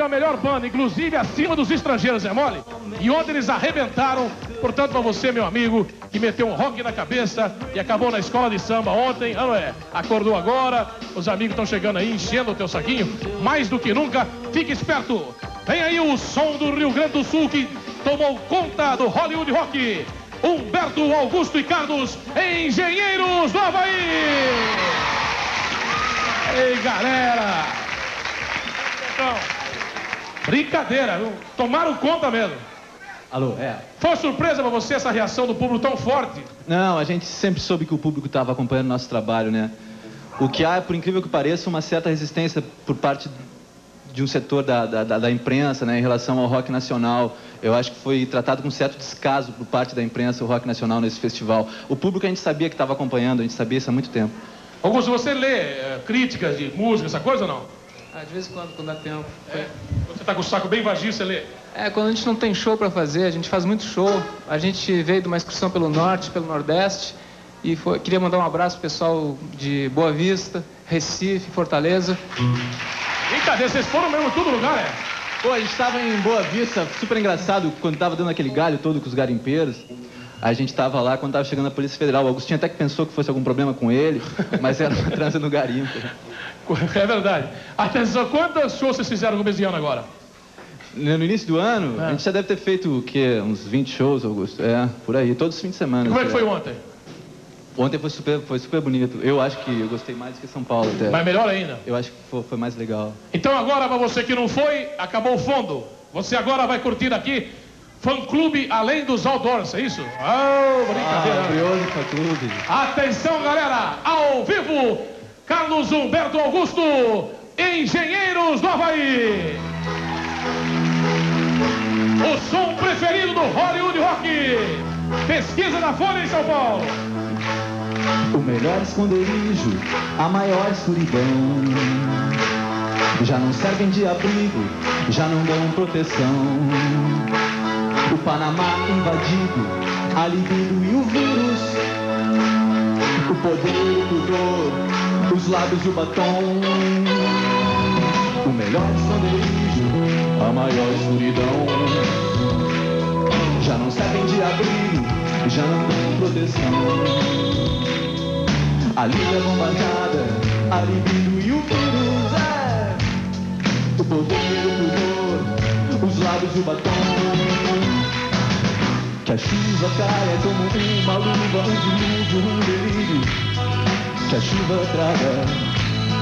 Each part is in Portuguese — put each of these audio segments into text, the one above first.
a melhor banda, inclusive acima dos estrangeiros, é mole? E ontem eles arrebentaram, portanto, para você, meu amigo, que meteu um rock na cabeça e acabou na escola de samba ontem, ah, não é? Acordou agora, os amigos estão chegando aí, enchendo o teu saquinho, mais do que nunca, fique esperto. Vem aí o som do Rio Grande do Sul que tomou conta do Hollywood Rock. Humberto Augusto e Carlos, engenheiros do Havaí! Ei, galera! Então, brincadeira, viu? tomaram conta mesmo. Alô, é. Foi surpresa pra você essa reação do público tão forte? Não, a gente sempre soube que o público estava acompanhando nosso trabalho, né? O que há, por incrível que pareça, uma certa resistência por parte de um setor da, da, da, imprensa né, em relação ao rock nacional. Eu acho que foi tratado com certo descaso por parte da imprensa o rock nacional nesse festival. O público a gente sabia que estava acompanhando, a gente sabia isso há muito tempo. Augusto, você lê é, críticas de música, essa coisa ou não? Ah, de vez em quando, quando dá tempo. É. Você está com o saco bem vazio, você lê? É, quando a gente não tem show para fazer, a gente faz muito show. A gente veio de uma excursão pelo norte, pelo nordeste. E foi, queria mandar um abraço pro pessoal de Boa Vista, Recife, Fortaleza. Brincadeira, vocês foram mesmo em todo lugar, é? Pô, a gente estava em Boa Vista, super engraçado, quando tava dando aquele galho todo com os garimpeiros. A gente estava lá quando estava chegando a Polícia Federal. O Agostinho até que pensou que fosse algum problema com ele, mas era uma transa no garimpo. É verdade. Atenção, quantas shows vocês fizeram no mês de ano agora? No início do ano, é. a gente já deve ter feito o quê? Uns 20 shows, Augusto? É, por aí, todos os fins de semana. Como é que foi ontem? Ontem foi super, foi super bonito. Eu acho que eu gostei mais do que São Paulo até. Mas melhor ainda. Eu acho que foi, foi mais legal. Então agora, para você que não foi, acabou o fundo. Você agora vai curtir aqui Fã Clube Além dos Outdoors, é isso? Oh, brincadeira. Ah, curioso Fã Clube. Atenção, galera, ao vivo, Carlos Humberto Augusto, Engenheiros do Havaí. O som preferido do Hollywood Rock. Pesquisa da Folha em São Paulo. O melhor esconderijo, a maior escuridão. Já não servem de abrigo, já não dão proteção. O Panamá invadido, a libido e o vírus. O poder, o pudor, os lábios e o batom. O melhor esconderijo, a maior escuridão. Já não servem de abrigo, já não dão proteção. A língua bombardeada, a libido e o vírus é O poder, o pudor, os lábios e o batom Que a chuva caia como uma luva, um dilúvio, um delírio. Que a chuva traga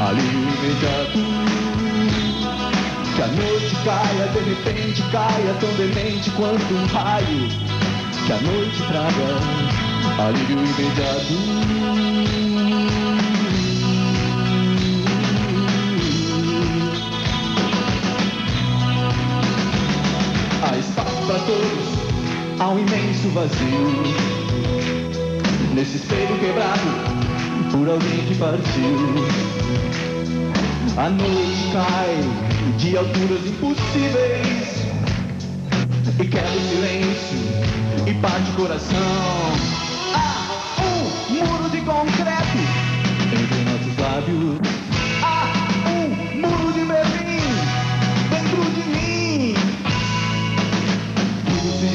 alívio imediato Que a noite caia, de repente caia tão demente quanto um raio. Que a noite traga alívio imediato. Para todos há um imenso vazio. Nesse espelho quebrado por alguém que partiu. A noite cai de alturas impossíveis e quebra o silêncio e parte o coração. Há um muro de concreto entre nossos lábios.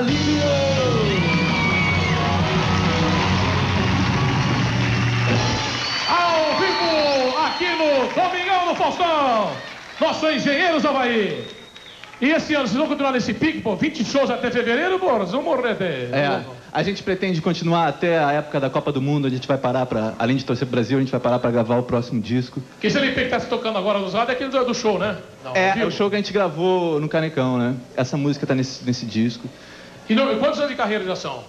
Alívio. Ao vivo, aqui no Domingão do Faustão. Nós somos Engenheiros do Havaí. E esse ano, vocês vão continuar nesse pique, pô? 20 shows até fevereiro, pô? Vocês vão morrer até... É, a gente pretende continuar até a época da Copa do Mundo, a gente vai parar para, além de torcer pro Brasil, a gente vai parar para gravar o próximo disco. Que esse LP que tá se tocando agora nos lados é aquele do, do show, né? Não, É, é o show que a gente gravou no Canecão, né? Essa música tá nesse, nesse disco. E no- quantos anos de carreira já são?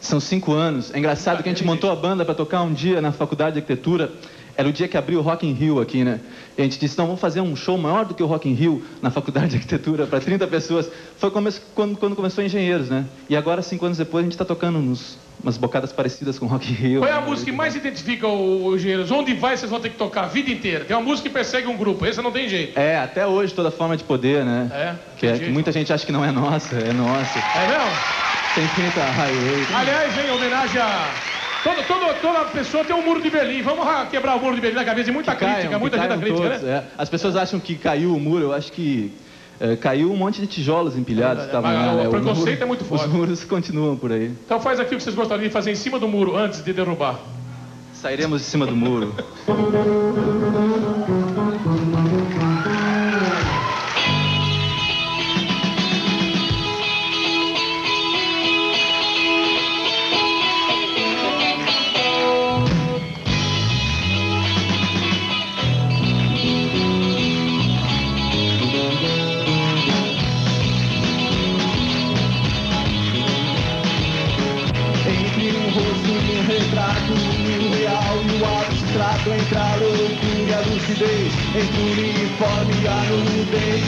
São cinco anos. É engraçado que a gente montou a banda para tocar um dia na faculdade de arquitetura. Era o dia que abriu o Rock in Rio aqui, né? E a gente disse, não, vamos fazer um show maior do que o Rock in Rio na faculdade de arquitetura para 30 pessoas. Foi quando, quando começou Engenheiros, né? E agora, cinco anos depois, a gente está tocando nos, umas bocadas parecidas com Rock Rio. Qual é a música que mais identifica o, Engenheiros? Onde vai, vocês vão ter que tocar a vida inteira. Tem uma música que persegue um grupo, essa não tem jeito. É, até hoje, toda forma de poder, né? É, Que, é- que muita gente acha que não é nossa, é nossa. É mesmo? Tem feita a Highway. Aliás, em homenagem a... Toda, toda, toda pessoa tem um muro de Berlim. Vamos ra- quebrar o muro de Berlim na cabeça de muita Caiam, crítica, que muita gente caiam crítica, todos, né? é. As pessoas acham que caiu o muro, eu acho que é, caiu um monte de tijolos empilhados. É, que estavam mas lá, o né? preconceito muro- é muito forte. Os muros continuam por aí. Então faz aquilo que vocês gostariam de fazer em cima do muro antes de derrubar. Sairemos de cima do muro. loucura a lucidez, entre o uniforme e a nudez.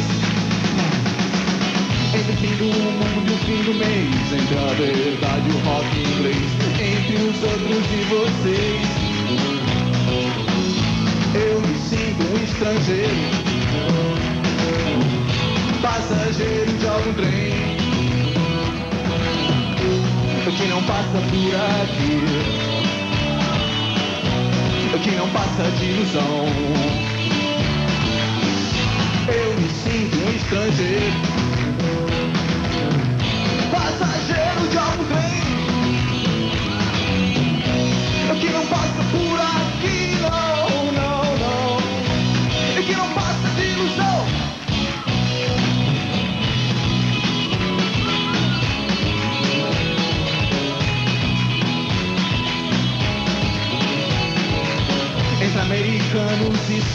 Entre o fim do mundo e o fim do mês, entre a verdade e o rock inglês, entre os outros e vocês. Eu me sinto um estrangeiro, passageiro de algum trem que não passa por aqui, que não passa de ilusão. Eu me sinto um estrangeiro, passageiro de algum trem,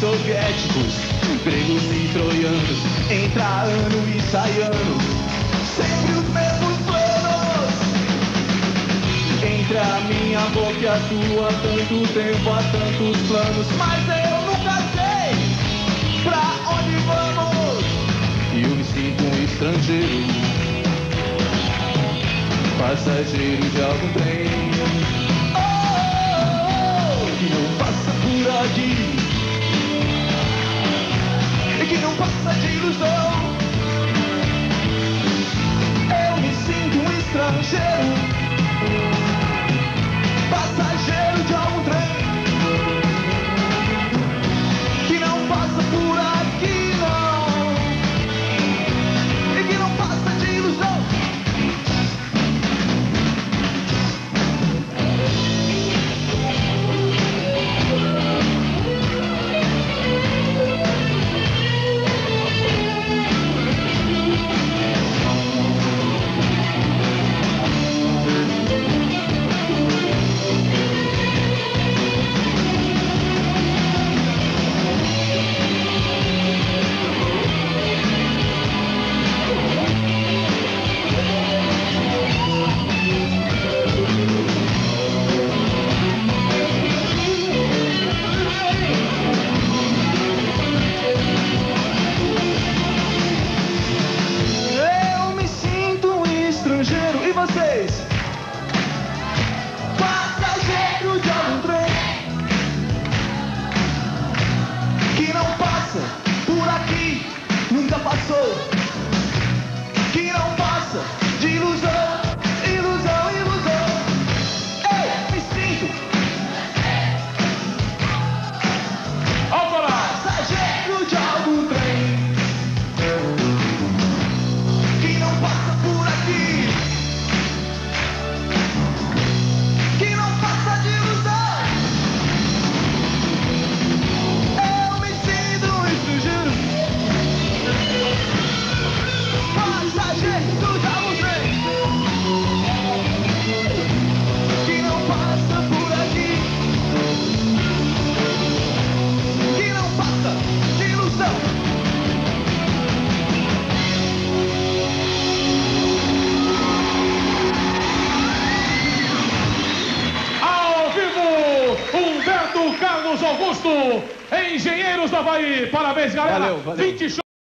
soviéticos, gregos e troianos, entra ano e sai ano, sempre os mesmos planos. Entre a minha boca e a tua, tanto tempo, há tantos planos, mas eu nunca sei pra onde vamos. E eu me sinto um estrangeiro, passageiro de algum trem. Oh, que não passa por aqui que não passa de ilusão. Eu me sinto um estrangeiro, que não passa Havaí. Parabéns, galera. Valeu, valeu. 20 shows.